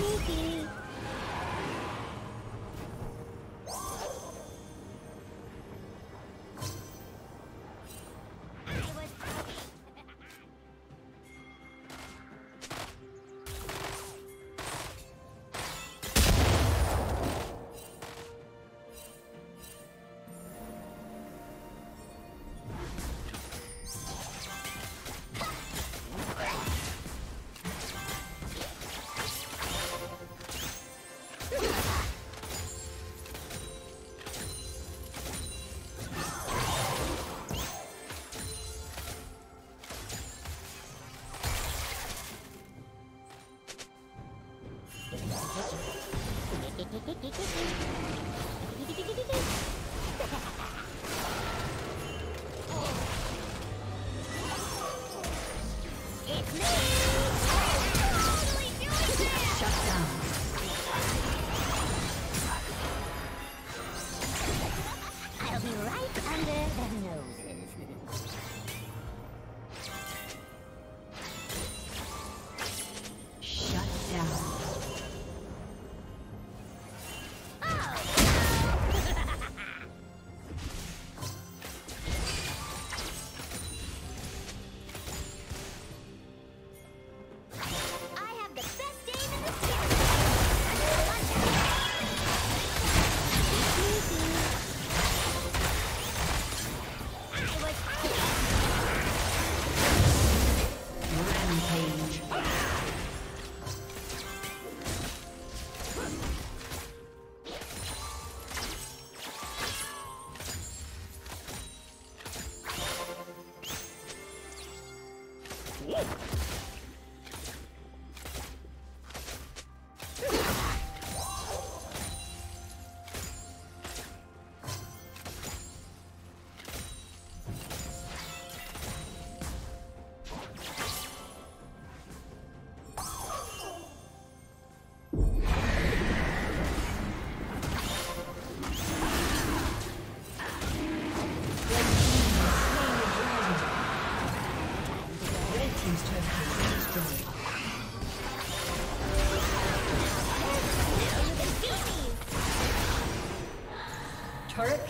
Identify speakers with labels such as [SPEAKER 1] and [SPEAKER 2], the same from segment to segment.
[SPEAKER 1] Sneaky,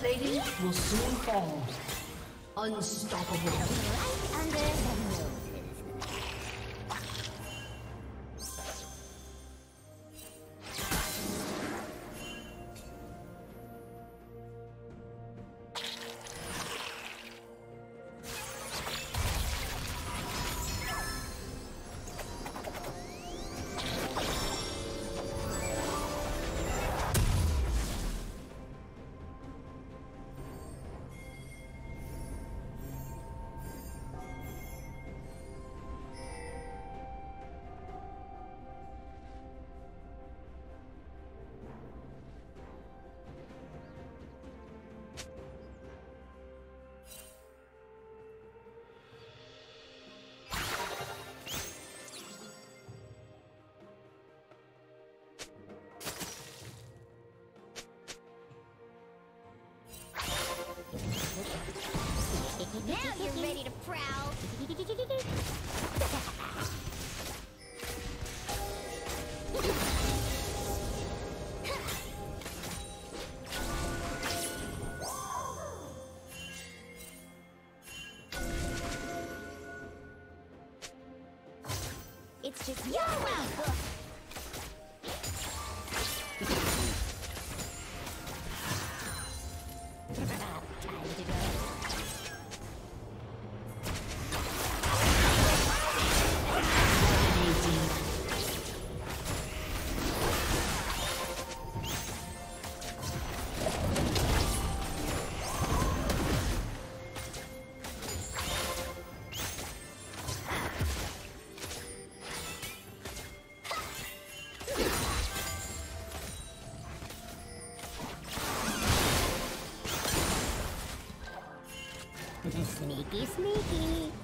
[SPEAKER 2] plating will soon fall. Unstoppable.
[SPEAKER 1] Right under prowl. It's just your way. Sneaky, sneaky.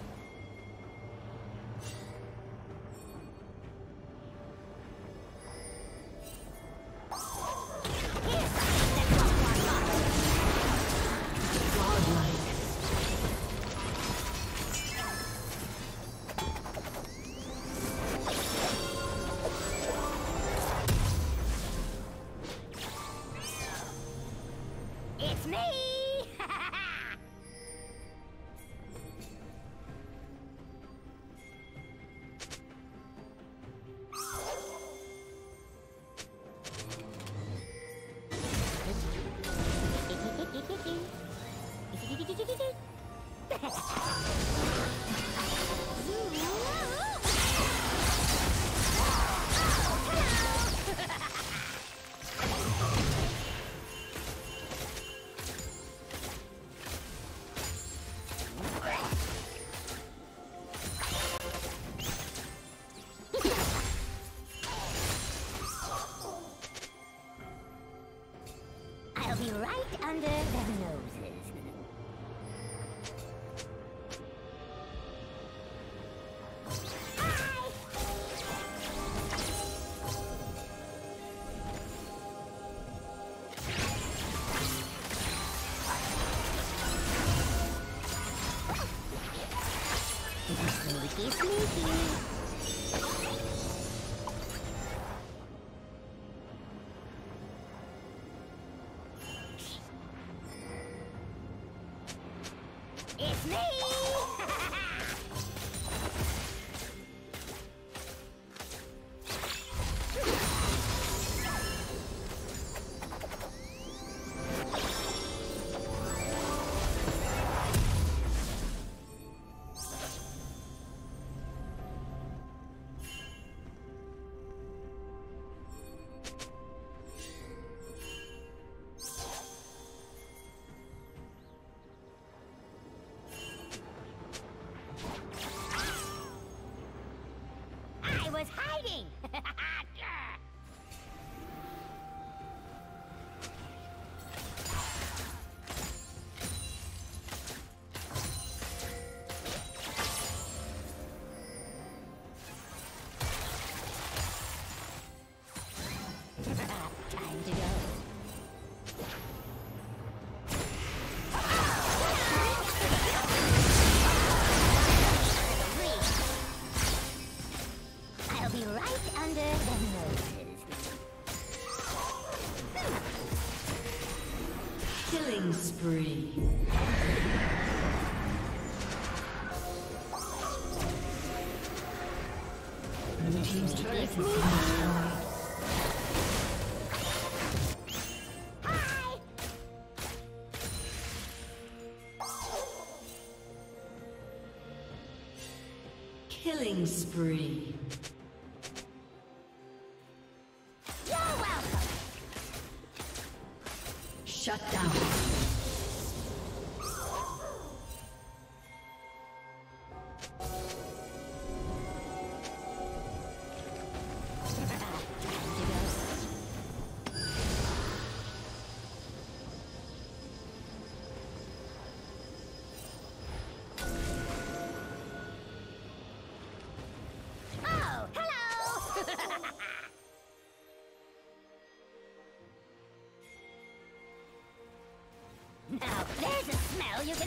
[SPEAKER 1] Me!
[SPEAKER 2] Killing spree.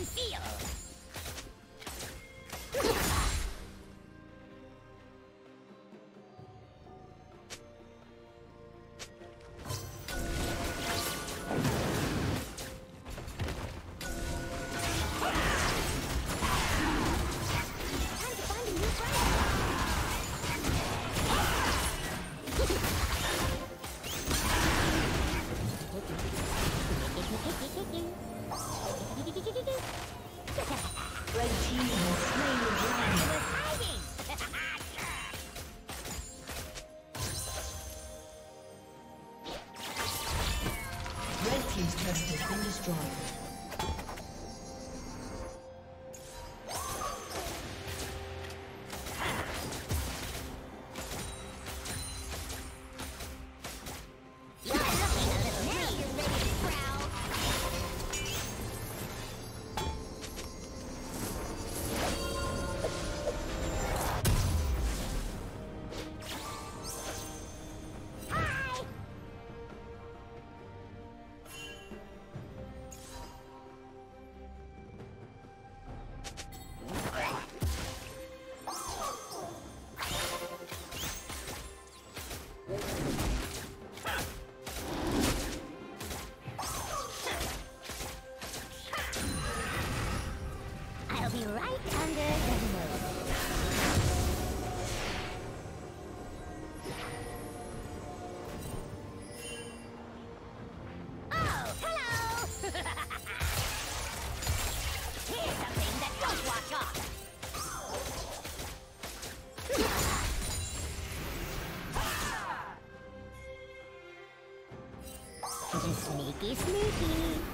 [SPEAKER 1] Smell you can feel. Sneaky, sneaky.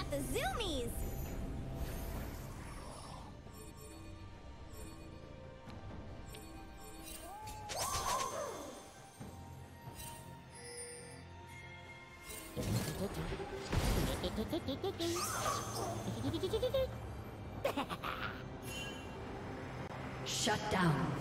[SPEAKER 3] Got the zoomies!
[SPEAKER 1] Shut down.